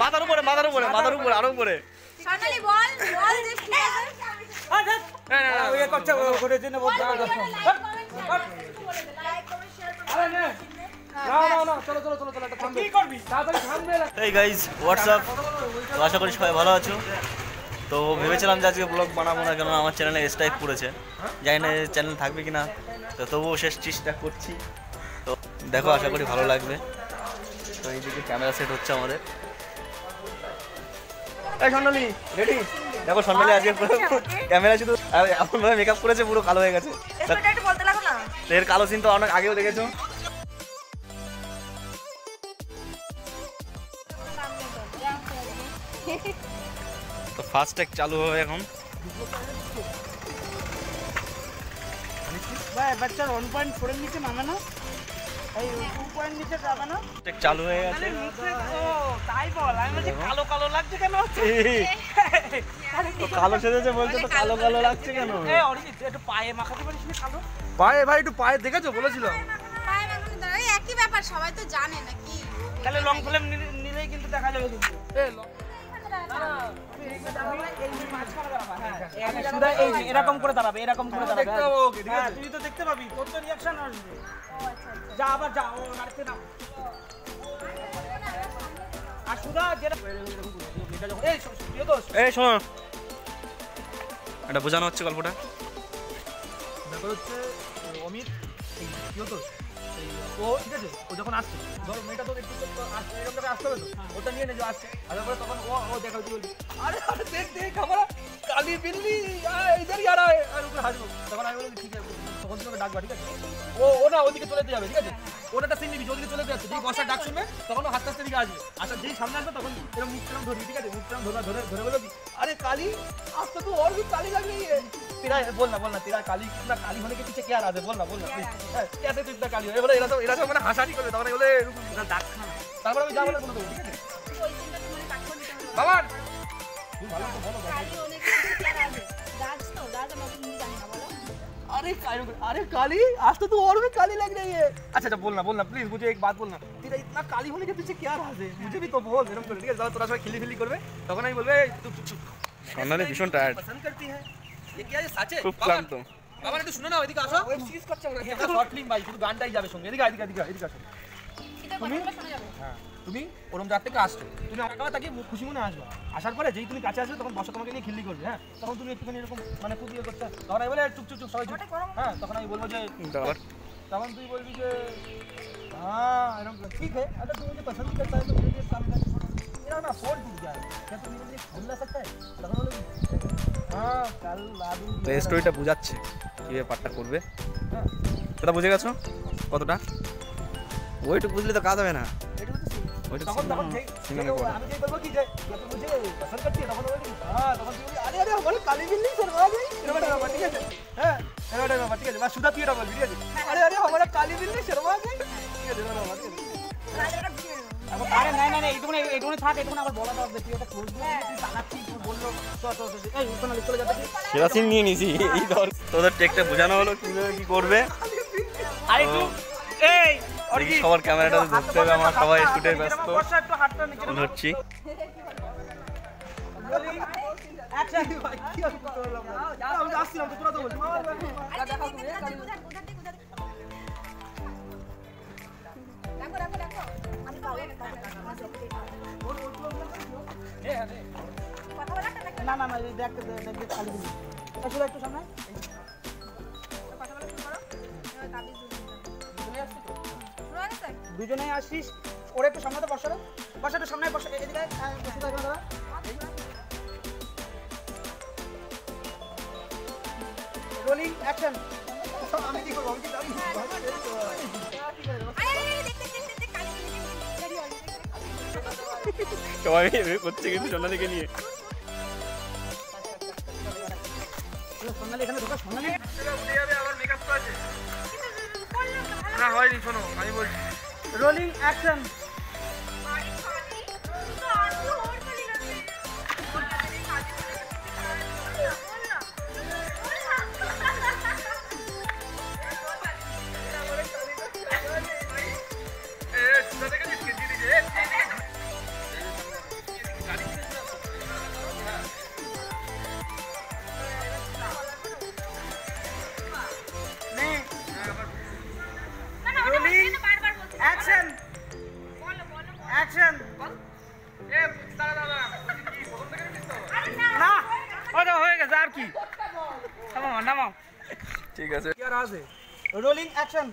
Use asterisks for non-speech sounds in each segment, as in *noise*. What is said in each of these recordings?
মাথার উপরে মাথার উপরে মাথার উপরে আরও উপরে। এই গাইজ হোয়াটসঅ্যাপ আশা করি সবাই ভালো আছো। তো ভেবেছিলাম যে আজকে ব্লগ বানাবো না কেন আমার চ্যানেলে স্ট্রাইক করেছে জানি না চ্যানেল থাকবে কি না তো তবুও শেষ চেষ্টা করছি। তো দেখো আশা করি ভালো লাগবে। তো এইদিকে ক্যামেরা সেট হচ্ছে আমাদের। স্বর্ণালী রেডি দেখো স্বর্ণালী আজকে ক্যামেরা শুধু এমন ভাবে মেকআপ করেছে পুরো কালো হয়ে গেছে। এর কালো সিন তো অনেক আগেও দেখেছ। ফার্স্ট চালু হবে এখন। ভাই বাচ্চার ওয়ান পয়েন্ট ফোরের নিচে নামে না? এই টু পয়েন্ট নিচে যাবে না? ট্যাগ চালু হয়ে গেছে। ও তাই বল আমি বলছি কালো কালো লাগছে কেন? *laughs* তো কালো সেজেছে বলছে তো কালো কালো লাগছে কেন? এ অরিজিৎ একটু পায়ে মাখাতে পারিস না কালো? পায়ে ভাই একটু পায়ে দেখেছ? বলেছিল। পায়ে মাখানো দাঁড়ায়, এই একই ব্যাপার সবাই তো জানে নাকি। তাহলে লং ফিল্ম নিলেই কিন্তু দেখা যাবে কিন্তু। এরকম করে দাঁড়াবে এরকম করে দাঁড়াবে তুই তো দেখতে পাবি তোর তো রিয়াকশন আসবে যা আবার যা ও আর সুধা যেটা এটা এই শোনো। এটা বোঝানো হচ্ছে গল্পটা? ব্যাপার হচ্ছে অমিত ও, ঠিক আছে, ও যখন আসছে, ধরো মেয়েটা তো একটু আসছে, এরকম করে আসতে হবে তো? ওটা নিয়ে নে যে আসছে। আসার পরে তখন ও ও দেখা তুই বলবি? আরে আরে, দেখ দেখ, আমরা কালি বিল্লি ইধার ইয়ার আর উপরে হাসবো। তখন আমি বলি, ঠিক আছে বন্ধুকে ডাকবা ঠিক আছে? ও ও না ওদিকে চলে যেতে যাবে ঠিক আছে? ওটা একটা সিন ওদিকে চলে যেতে যাচ্ছে ঠিক ডাক শুনবে তখন ও হাসতে আসবে। আচ্ছা যেই সামনে আসবে তখন এরকম মুখটাম ধরবি ঠিক আছে? মুখটাম ধরা ধরে ধরে বলো কি আরে কালি আজ তো ওর কি কালি লাগলি বল না বল কালি না কালি হলে কি পিছে কেয়ার আছে বল না বল না কেয়াতে হ্যাঁ, তুই কালি হয় এরা তো এরা সব মানে তখন বলে ডাক তারপর আমি বাবা তুমি ভালো তো বলো কালি অনেক কেয়ার তো গাছ আমাদের अरे काली अरे काली आज तो तू और भी काली लग रही है अच्छा अच्छा बोलना बोलना प्लीज मुझे एक बात बोलना तेरा इतना काली होने के पीछे क्या राज है मुझे भी तो बोल एरम कर ठीक है তোরা সবাই খিলি খিলি করবে তখন আমি বলবে এই, চুপ চুপ চুপ স্বর্ণালী ভীষণ টায়ার্ড पसंद करती है ये क्या ये साचे খুব ক্লান্ত বাবা একটু শুনে নাও এদিকে আসো ওয়েব সিরিজ করছে আমরা এটা শর্ট ফিল্ম ভাই শুধু গানটাই যাবে সঙ্গে এদিকে এদিকে এদিকে এদিকে আসো এটা কথাগুলো শোনা যাবে হ্যাঁ তুমি ওরম যার থেকে আসছো। তুমি আমার কাছে তাকে খুশি মনে আসবে। আসার পরে যেই তুমি কাছে আসবে তখন বসা তোমাকে নিয়ে খিল্লি করবে হ্যাঁ? তখন তুমি একটুখানি এরকম মানে কুপিয়ে করতে তখন আমি বলে চুপ চুপ। চুপ সবাই হ্যাঁ তখন আমি বলব যে তখন তুই বলবি যে হ্যাঁ এরকম ঠিক अगर तू मुझे পছন্দ करता है तो मेरे তখন হ্যাঁ কাল লাদু তো এই স্টোরিটা বুঝাচ্ছে কি ব্যাপারটা করবে? হ্যাঁ। সেটা বুঝে গেছো কতটা? ওইটুকু বুঝলে তো কাজ হবে না। ওইটা তখন তখন আমি বলব কি যে পছন্দ করতে তখন হ্যাঁ তখন আরে আরে আমার কালি বিল্লি স্যার ঠিক আছে? হ্যাঁ ঠিক আছে? বা সুধা তুই আছে? আরে আরে আমার কালি বিল্লি স্যার ঠিক আছে ঠিক আছে? হ্যাঁ। নিয়ে নিছি। এই ধর তোদের টেকটা বোঝানো হলো কি করবে। আরে এই সবার ক্যামেরাটা ধরতে হবে আমার সবাই শুটে ব্যস্ত। ধরছি না না দেখ খালি দিবি একটু সামনে দুজনে আসিস। ওরা একটু সামনে তো বসা বসা একটু সামনে বসা। এদিকে রোলিং অ্যাকশন আমি কি করব? সবাই এভাবে করছে কিন্তু সোনালিকে নিয়ে। সোনালি এখানে ঢোকা সোনালি না হয়নি শোনো আমি বলছি। রোলিং অ্যাকশন নামাও নামাও ঠিক আছে क्या राज है रोलिंग एक्शन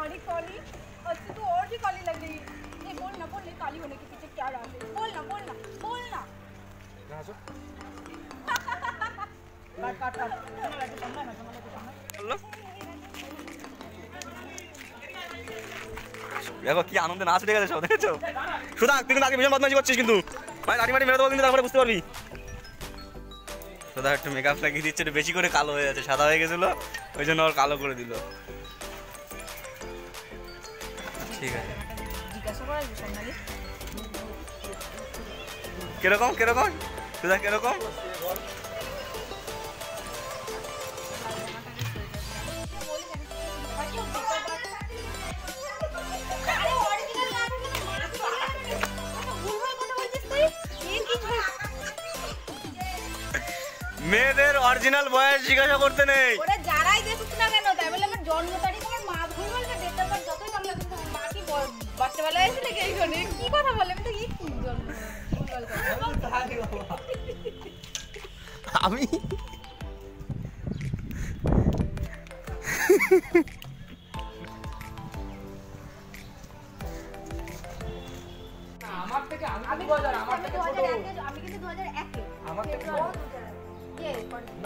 अरे काली अच्छा तो और भी काली लग रही है ये बोल ना बोल ये काली होने के पीछे क्या राज है बोल ना बोल ना बोल ना काट काट काट দেখো কি আনন্দে নাচ উঠে গেছে সব দেখেছো সুধা তুই কিন্তু আগে ভীষণ বদমাইশি করছিস কিন্তু ভাই দাড়ি মাটি মেরে দেবো কিন্তু তারপরে বুঝতে পারবি সুধা একটু মেকআপ লাগিয়ে দিচ্ছে একটু বেশি করে কালো হয়ে যাচ্ছে সাদা হয়ে গেছিল ওই জন্য ওর কালো করে দিল। ঠিক আছে। কীরকম কীরকম? সুধা কীরকম? মেয়েদের অরিজিনাল বয়স জিজ্ঞাসা করতে নেই। ওরা যারাই দেখুক না কেন তাই বলে আমার জন্ম তারিখ আমার মা ভুল বলবে ডেট অফ বার্থ যতই কিন্তু মা কি ব- বাচ্চাবেলায় এসে এইখানে কি কথা বলে? আমি তো কি জন্ম। আমি?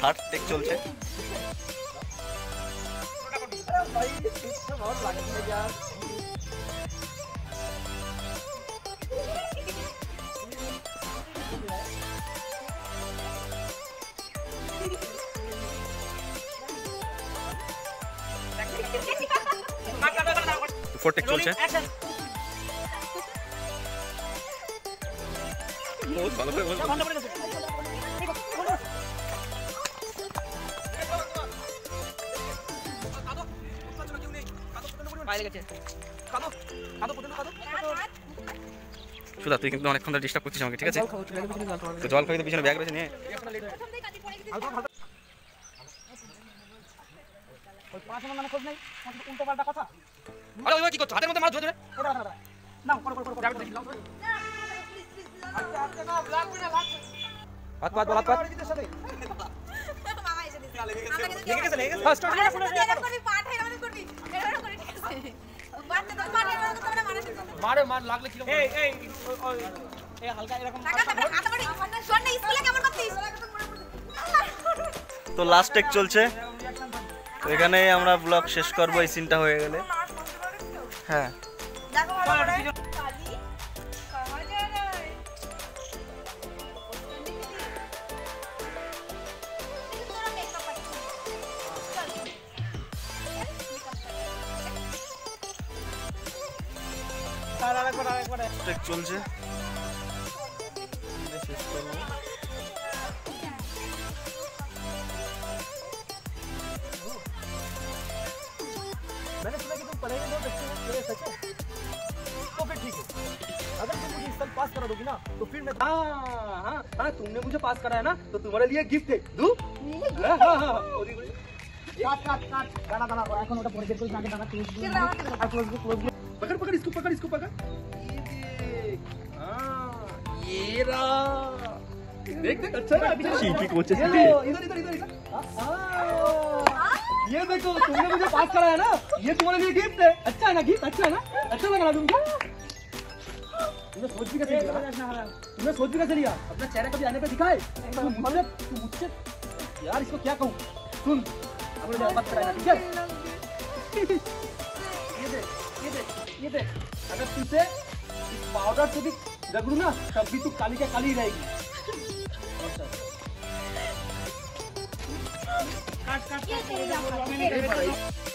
থার্ড টেক চলছে। ফোর টেক চলছে। ভালো করে বাইরে গেছে সুধা তুই কিন্তু অনেকক্ষণ ধরে ডিস্টার্ব করছিস আমাকে ঠিক আছে? গেছে জল খাও তো পিছনে ব্যাগ রয়েছে নিয়ে নাই উল্টো পাল্টা কথা। আরে ওই কি করছ? হাতের মধ্যে মাছ ধরে না করো করো করো হাত পাত হাত পাত লেগে গেছে লেগে গেছে ফার্স্ট করবি, পাঠাই করবি। এরকম মারে মার লাগলে এই এই এই হালকা এরকম স্কুলে কেমন? তো লাস্ট টেক চলছে। তো এখানে আমরা ব্লগ শেষ করব এই সিনটা হয়ে গেলে। হ্যাঁ। makeup কর। টেক চলছে শেষ করবো मैंने सुना कि तुम पढ़ाई में बहुत अच्छे हो ये सच है तो फिर ठीक है अगर तुम मुझे इस साल पास करा दोगी ना तो फिर मैं हाँ हाँ हाँ तुमने मुझे पास कराया ना तो तुम्हारे लिए गिफ्ट है दू हाँ हाँ हाँ ওদিকে ওদিকে। কাট কাট কাট দাঁড়া দাঁড়া এখন ওটা পরে বের করিস না আগে দাঁড়া ক্লোজ আর ক্লোজ ক্লোজ पकड़ पकड़ इसको पकड़ इसको पकड़। ये देख। हाँ ये रहा। देख देख अच्छा है पीछे शिल्पी कोच है, ये इधर इधर इधर इधर। हाँ, ये देखो तुमने मुझे पास कराया ना? ये तुम्हारे लिए गिफ्ट है। अच्छा है ना गिफ्ट अच्छा है ना? अच्छा लग रहा तुमको? तुमने सोच भी कैसे लिया? तुमने सोच भी कैसे लिया? अपना चेहरा कभी आने पे दिखाए? तू मतलब तू मुझसे यार इसको क्या कहूँ? सुन। अब मत कराना ठीक है ये देख। ये देख ये देख। अगर तुझे इस पाउडर से भी रगड़ू ना तब भी तू काली का काली रहेगी। काट काट है।